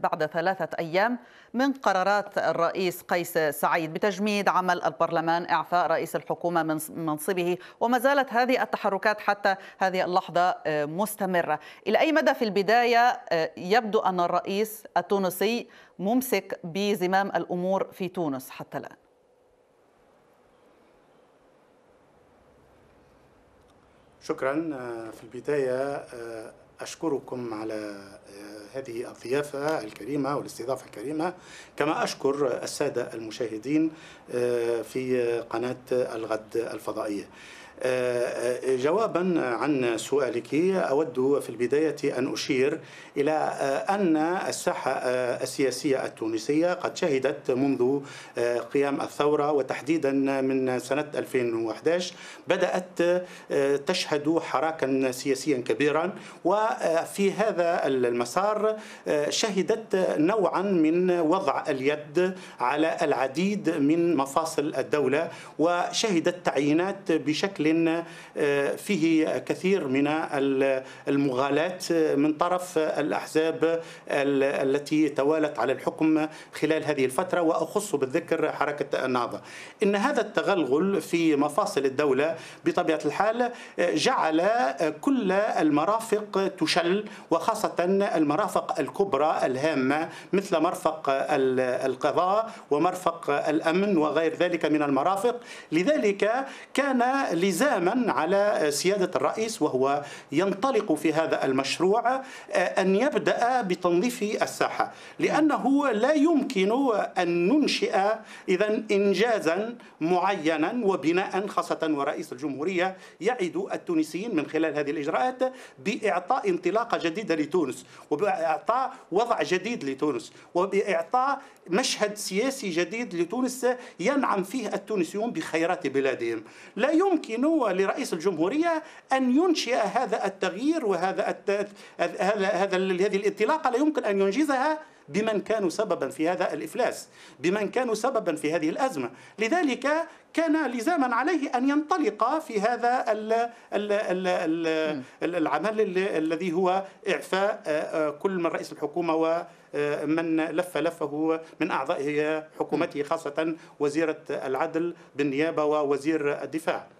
بعد ثلاثة أيام من قرارات الرئيس قيس سعيد بتجميد عمل البرلمان إعفاء رئيس الحكومة من منصبه وما زالت هذه التحركات حتى هذه اللحظة آه، مستمرة. إلى أي مدى في البداية آه، يبدو أن الرئيس التونسي ممسك بزمام الأمور في تونس حتى الآن؟ شكرا آه، في البداية أشكركم على هذه الضيافة الكريمة والاستضافة الكريمة. كما أشكر السادة المشاهدين آه، في قناة الغد الفضائية. آه، جوابا عن سؤالك أود في البداية أن أشير إلى آه، أن الساحة السياسية التونسية قد شهدت منذ قيام الثورة وتحديدا من سنة 2011 بدأت تشهد حراكا سياسيا كبيرا وفي هذا المسار شهدت نوعا من وضع اليد على العديد من مفاصل الدولة وشهدت تعيينات بشكل آه، فيه كثير من المغالاة من طرف الأحزاب التي توالت على الحكم خلال هذه الفترة وأخص بالذكر حركة النهضة إن هذا التغلغل في مفاصل الدولة بطبيعة الحال آه، جعل كل المرافق تشل وخاصة المرافق الكبرى الهامة مثل مرفق القضاء ومرفق الأمن وغير ذلك من المرافق. لذلك كان لزاما لزاما على سيادة الرئيس وهو ينطلق في هذا المشروع آه، أن يبدأ بتنظيف الساحة لأنه لا يمكن أن ننشئ إذا إنجازا معينا وبناء خاصة ورئيس الجمهورية يعد التونسيين من خلال هذه الإجراءات بإعطاء انطلاقة جديدة لتونس وبإعطاء وضع جديد لتونس وبإعطاء مشهد سياسي جديد لتونس ينعم فيه التونسيون بخيرات بلادهم. لا يمكن لرئيس الجمهورية أن ينشئ هذا التغيير وهذا هذا هذا هذه الانطلاقة لا يمكن أن ينجزها بمن كانوا سببا في هذا الإفلاس بمن كانوا سببا في هذه الأزمة. لذلك كان لزاما عليه أن ينطلق في هذا ال ال ال ال العمل الذي هو إعفاء آه، آه، كل من رئيس الحكومة ومن آه، لف لفه من اعضاء حكومته خاصة وزيرة العدل بالنيابة ووزير الدفاع.